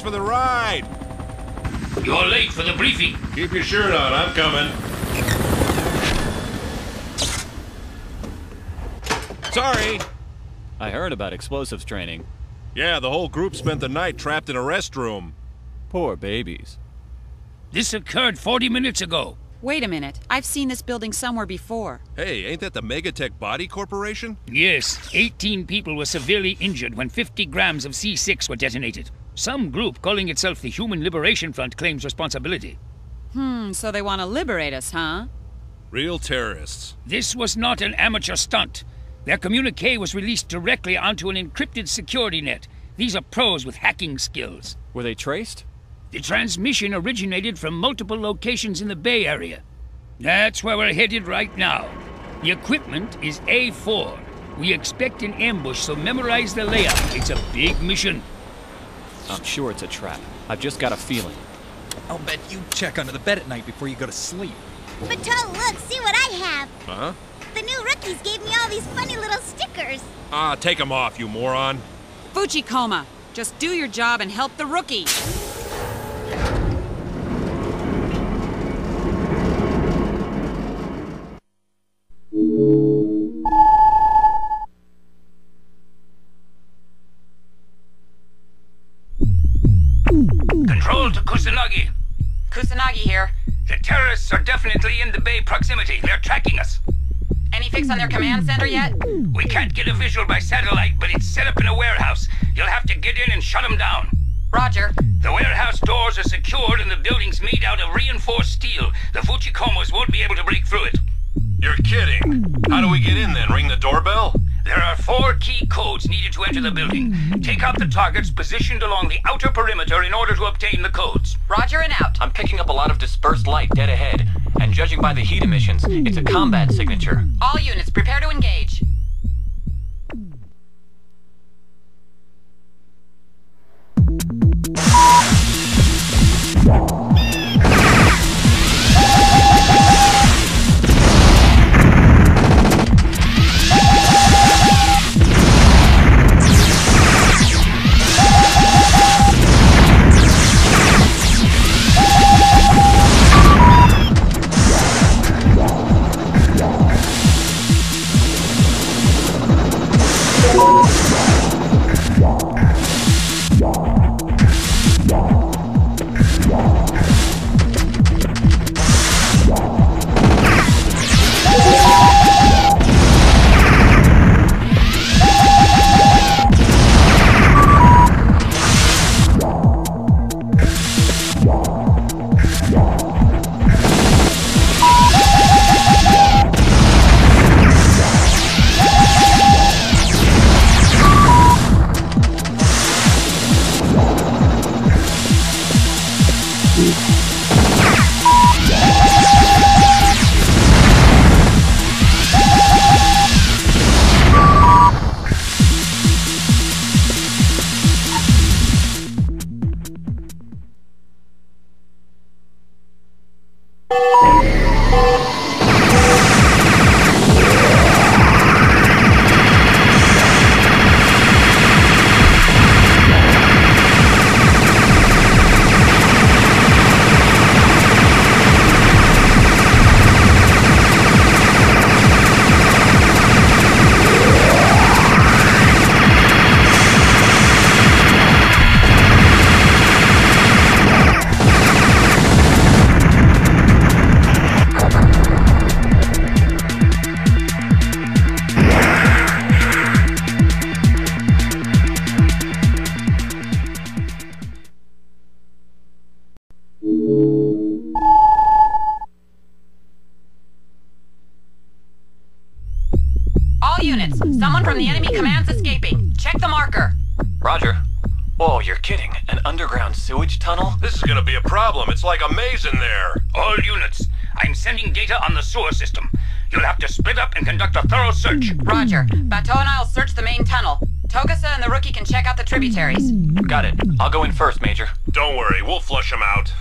Thanks for the ride. You're late for the briefing. Keep your shirt on. I'm coming. Sorry. I heard about explosives training. Yeah, the whole group spent the night trapped in a restroom. Poor babies. This occurred 40 minutes ago. Wait a minute. I've seen this building somewhere before. Hey, ain't that the Megatech Body Corporation? Yes, 18 people were severely injured when 50 grams of C6 were detonated. Some group calling itself the Human Liberation Front claims responsibility. Hmm, so they want to liberate us, huh? Real terrorists. This was not an amateur stunt. Their communique was released directly onto an encrypted security net. These are pros with hacking skills. Were they traced? The transmission originated from multiple locations in the Bay Area. That's where we're headed right now. The equipment is A4. We expect an ambush, so memorize the layout. It's a big mission. I'm sure it's a trap. I've just got a feeling. I'll bet you check under the bed at night before you go to sleep. Batou, look, see what I have. Huh? The new rookies gave me all these funny little stickers. Ah, take them off, you moron. Fuchikoma, just do your job and help the rookie. The terrorists are definitely in the Bay proximity. They're tracking us. Any fix on their command center yet? We can't get a visual by satellite, but it's set up in a warehouse. You'll have to get in and shut them down. Roger. The warehouse doors are secured and the building's made out of reinforced steel. The Fuchikomas won't be able to break through it. You're kidding. How do we get in then? Ring the doorbell? There are four key codes needed to enter the building. Take out the targets positioned along the outer perimeter in order to obtain the codes. Roger and out. I'm picking up a lot of dispersed light dead ahead, and judging by the heat emissions, it's a combat signature. All units, prepare to engage. Enemy command's escaping. Check the marker. Roger. Oh, you're kidding. An underground sewage tunnel? This is gonna be a problem. It's like a maze in there. All units, I'm sending data on the sewer system. You'll have to split up and conduct a thorough search. Roger. Batou and I'll search the main tunnel. Togusa and the rookie can check out the tributaries. Got it. I'll go in first, Major. Don't worry, we'll flush them out.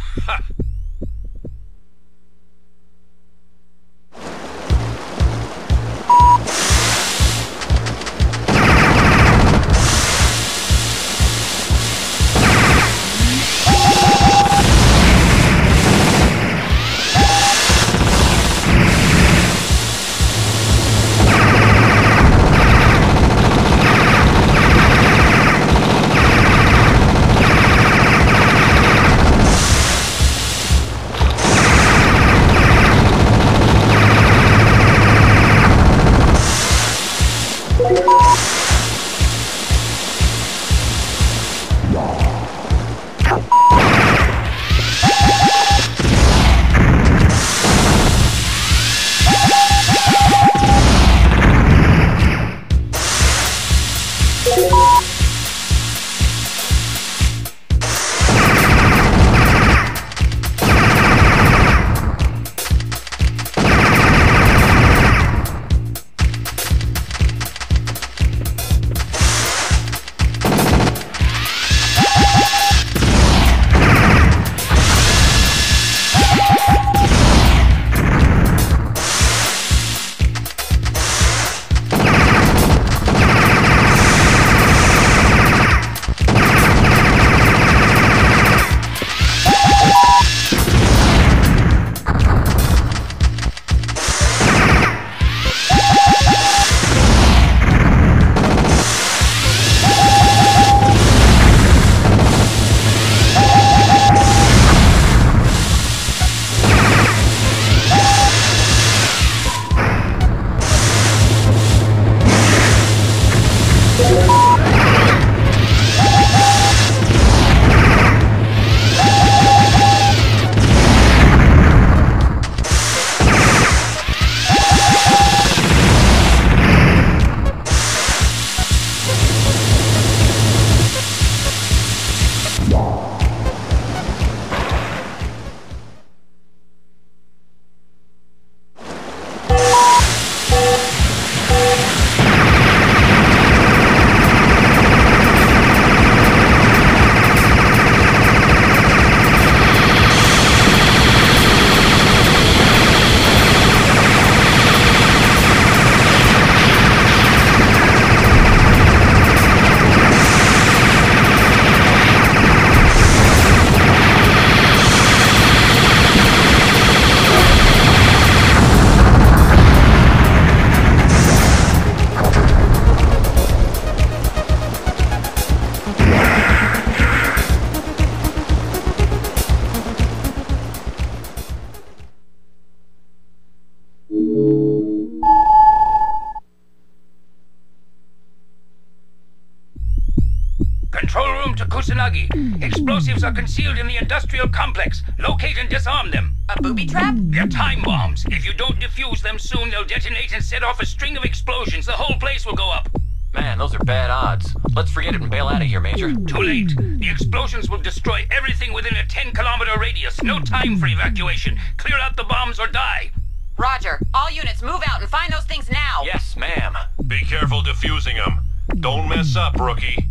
Takagi. Explosives are concealed in the industrial complex. Locate and disarm them. A booby trap? They're time bombs. If you don't defuse them soon, they'll detonate and set off a string of explosions. The whole place will go up. Man, those are bad odds. Let's forget it and bail out of here, Major. Too late. The explosions will destroy everything within a 10 kilometer radius. No time for evacuation. Clear out the bombs or die. Roger. All units move out and find those things now. Yes, ma'am. Be careful defusing them. Don't mess up, rookie.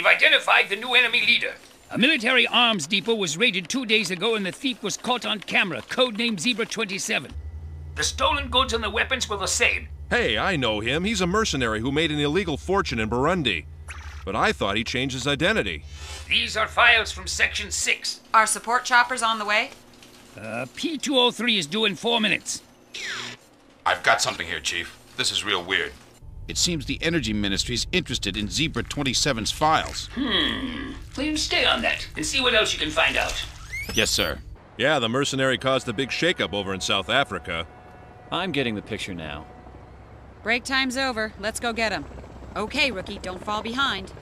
We've identified the new enemy leader. A military arms depot was raided two days ago and the thief was caught on camera, codename Zebra 27. The stolen goods and the weapons were the same. Hey, I know him. He's a mercenary who made an illegal fortune in Burundi. But I thought he changed his identity. These are files from Section 6. Our support choppers on the way? Uh, P203 is due in four minutes. I've got something here, Chief. This is real weird. It seems the Energy Ministry's interested in Zebra 27's files. Hmm. Please stay on that and see what else you can find out. Yes, sir. Yeah, the mercenary caused a big shakeup over in South Africa. I'm getting the picture now. Break time's over. Let's go get him. Okay, rookie, don't fall behind.